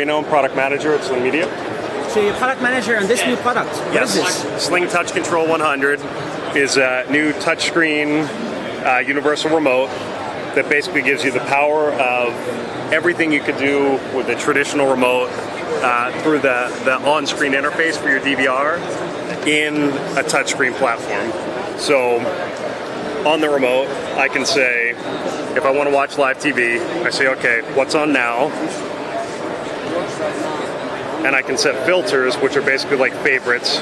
Reno, product manager at Sling Media. So you're product manager on this new product. What yes, is this? Sling Touch Control 100 is a new touchscreen uh, universal remote that basically gives you the power of everything you could do with a traditional remote uh, through the, the on-screen interface for your DVR in a touchscreen platform. So on the remote, I can say, if I want to watch live TV, I say, okay, what's on now? And I can set filters, which are basically like favorites.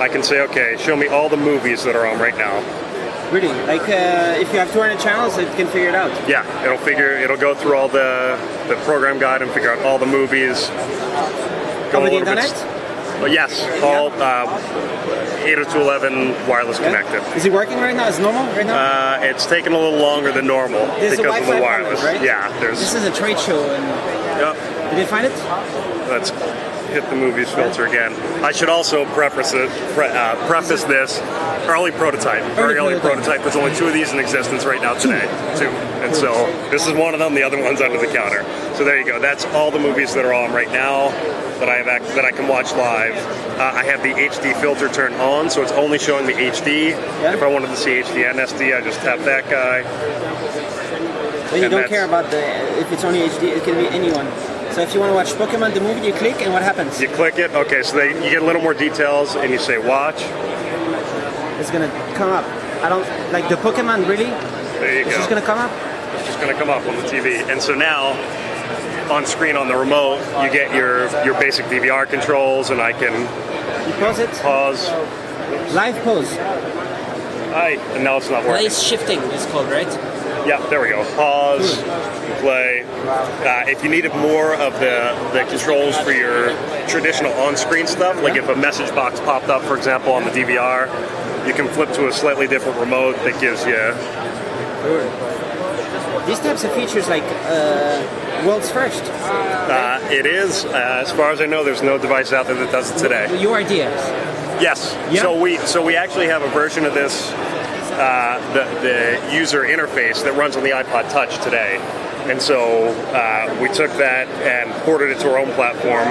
I can say, okay, show me all the movies that are on right now. Really? Like uh, if you have 200 channels, it can figure it out. Yeah, it'll figure, it'll go through all the the program guide and figure out all the movies. Go Over the internet? Bit, yes, all uh, 802.11 wireless yeah. connected. Is it working right now? Is it normal right now? Uh, it's taking a little longer than normal there's because of the wireless. right? Yeah, there's. This is a trade show, and yep. Did you find it? Let's hit the movies filter again. I should also preface it, pre- uh, preface this early prototype, very early, prototype. There's only two of these in existence right now today, two, and so this is one of them. The other one's under the counter. So there you go. That's all the movies that are on right now that I have ac- that I can watch live. Uh, I have the HD filter turned on, so it's only showing the HD. Yeah. If I wanted to see HD and SD, I just tap that guy. But you And don't care about the if it's only HD. It can be anyone. So if you want to watch Pokemon the movie, you click, and what happens? You click it. Okay, so they, you get a little more details, and you say watch. It's gonna come up. I don't like the Pokemon. Really? There you It's go. just gonna come up. It's just going to come up on the TV. And so now, on screen on the remote, you get your your basic DVR controls, and I can You pause it. pause. Live pause. Hi, and now it's not working. Place shifting is called, right? Yeah, there we go. Pause, hmm. Play. Uh, if you needed more of the, the controls for your traditional on-screen stuff, like if a message box popped up, for example, on the DVR, you can flip to a slightly different remote that gives you. These types of features, like uh, world's first. Uh, it is, uh, as far as I know, there's no device out there that does it today. Your ideas. Yes. Yeah. So we so we actually have a version of this, uh, the the user interface that runs on the iPod Touch today, and so uh, we took that and ported it to our own platform.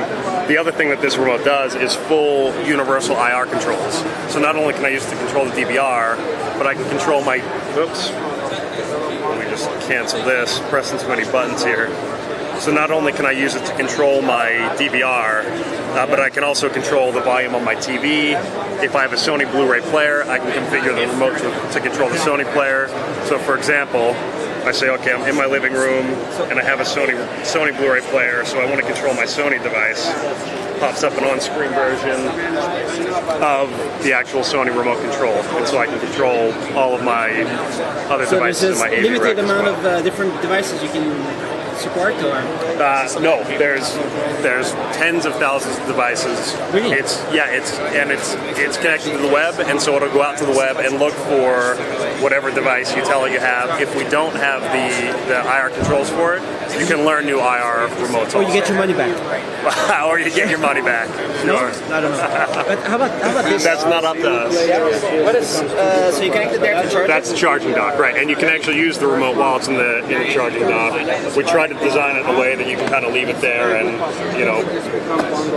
The other thing that this remote does is full universal IR controls. So not only can I use it to control the DVR, but I can control my. Oops. Let me just cancel this. Pressing too many buttons here. So not only can I use it to control my DVR, uh, but I can also control the volume on my TV. If I have a Sony Blu-ray player, I can configure the remote to, to control the Sony player. So for example, I say, okay, I'm in my living room and I have a Sony Sony Blu-ray player, so I want to control my Sony device. Pops up an on-screen version of the actual Sony remote control, and so I can control all of my other So there's devices in this my AV limited amount well. of uh, different devices you can support, or Uh, no, there's there's tens of thousands of devices. Really? It's yeah, it's and it's it's connected to the web, and so it'll go out to the web and look for whatever device you tell it you have. If we don't have the the IR controls for it, you can learn new IR remotes. or Oh, you get your money back. or you get your money back. No, Sure. I don't know. But how about how about this? That's not up to us. What is uh, so you connect it there to charge? That's the charging dock, right? And you can actually use the remote while it's in the in the charging dock. We tried to design it in a way that you can kind of leave it there and you know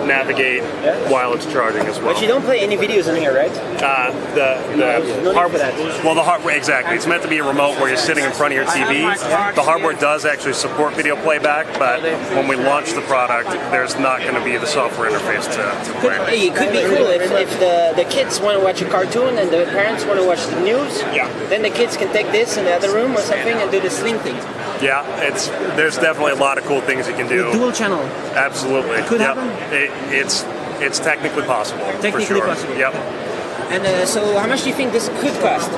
navigate while it's charging as well. But you don't play any videos in here, right? Uh, the the No need hard- for that. well the hardware exactly. It's meant to be a remote where you're sitting in front of your TV. The hardware does actually support video playback, but when we launch the product, there's not going to be the software interface to, to play. It could be cool if, if the, the kids want to watch a cartoon and the parents want to watch the news. Yeah. Then the kids can take this in the other room or something and do the sling thing. Yeah, it's there's definitely a lot of cool things you can do. Dual channel. Absolutely. It Could Yep. happen? It, it's it's technically possible. for Technically sure. possible. Yep. And uh, so, how much do you think this could cost?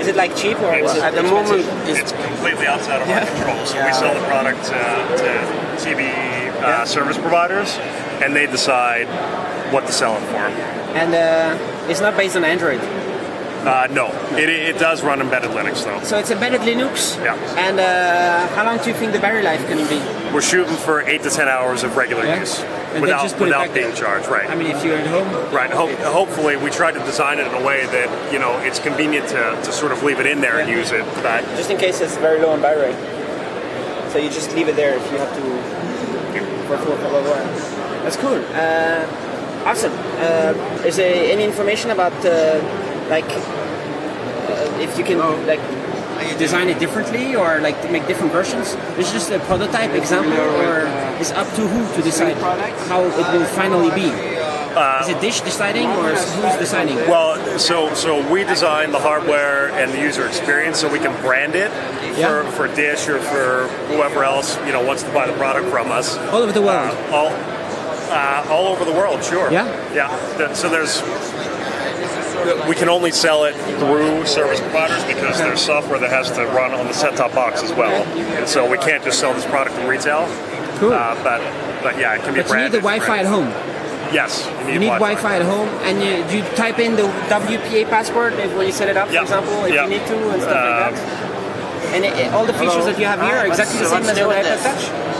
Is it like cheap or At the expensive? moment, It's completely outside of Yeah. our control. So we sell the product to, to TV uh, service providers, and they decide what to sell it for. And uh, it's not based on Android. Uh, no, it, it does run embedded Linux though. So it's embedded Linux. Yeah. And uh, how long do you think the battery life can be? We're shooting for eight to ten hours of regular Yeah. use And without just put without back being there. charged. Right. I mean, if you're at home. Right. Ho- hopefully, we try to design it in a way that you know it's convenient to, to sort of leave it in there and use it. But Just in case it's very low on battery rate. So you just leave it there if you have to for full blah, blah, blah. That's cool. Uh, awesome. Uh, is there any information about uh, like uh, if you can like design it differently or like make different versions? Is just a prototype example, or is up to who to decide how it will finally be? is it Dish deciding, or who's deciding? Well, so so we design the hardware and the user experience so we can brand it Yeah. for, for Dish or for whoever else you know wants to buy the product from us. All over the world. Uh, all uh, all over the world, sure. Yeah? yeah. So there's we can only sell it through service providers because there's software that has to run on the set-top box as well. And so we can't just sell this product in retail. Cool. Uh, but but yeah, it can be but you need the Wi-Fi at home. Yes, You need Wi-Fi at home, and you, you type in the WPA password when you set it up, Yeah. for example, if Yeah. you need to, and stuff Uh, like that. And it, it- all the features that you have here are exactly the same as the iPod Touch.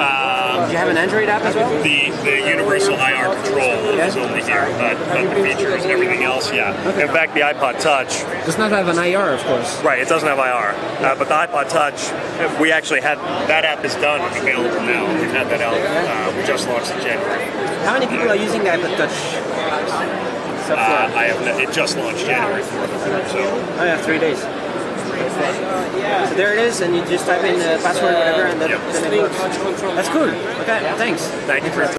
Do you have an Android app as well? The the universal IR control is Yeah. only here, but, but the features, and everything else, yeah. In fact, the iPod Touch, Does not have an IR, of course. right? It doesn't have IR, uh, but the iPod Touch, we actually had that app is done available now. We've had that out. Uh, we just launched in January. How many people are using the iPod Touch? Uh, I have no, it just launched January 4th, so I have three days. So there it is, and you just type in the password, whatever, and then, Yep. then it works. That's cool. Okay, thanks. thank you for.